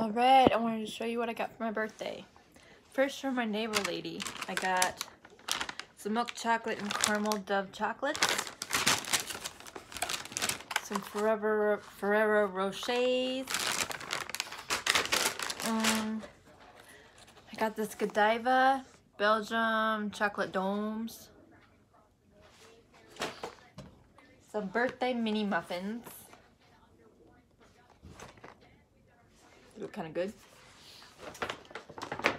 Alright, I wanted to show you what I got for my birthday. First from my neighbor lady, I got some milk chocolate and caramel dove chocolates. Some Forever Ferrero Rochers. I got this Godiva Belgium chocolate domes. Some birthday mini muffins. Look kind of good.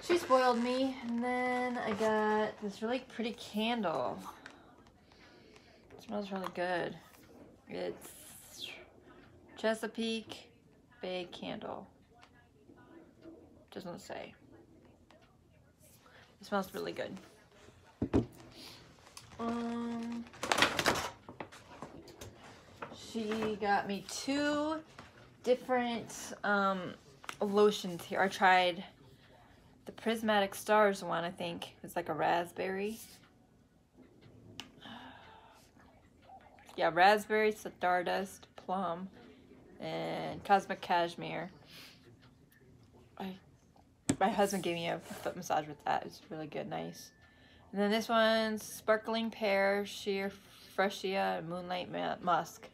She spoiled me. And then I got this really pretty candle. It smells really good. It's Chesapeake Bay Candle. Doesn't say. It smells really good. Um, she got me two different um, lotions here. I tried the Prismatic Stars one, I think. It's like a raspberry. Yeah, raspberry, stardust, plum, and cosmic cashmere. I, my husband gave me a foot massage with that. It's really good, nice. And then this one's sparkling pear, sheer freesia, moonlight musk,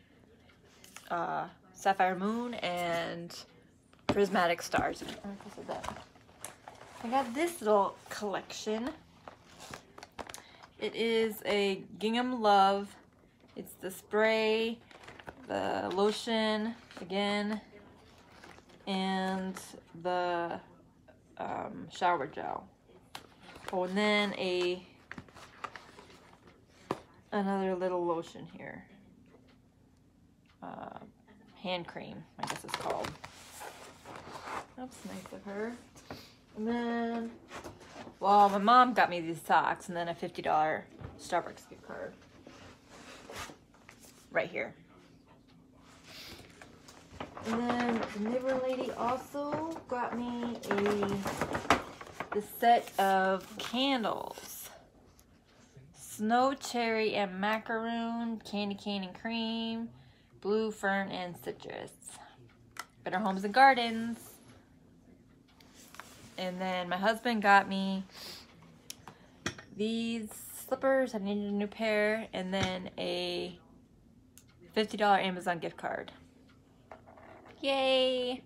uh, sapphire moon, and prismatic stars. I got this little collection. It is a gingham love. It's the spray, the lotion, again, and the um, shower gel. Oh, and then a another little lotion here. Uh, hand cream, I guess it's called. That's nice of her. And then, well, my mom got me these socks and then a $50 Starbucks gift card. Right here. And then the neighbor lady also got me a the set of candles. Snow cherry and macaroon, candy cane and cream, blue fern and citrus. Better Homes and Gardens. And then my husband got me these slippers. I needed a new pair. And then a $50 Amazon gift card. Yay!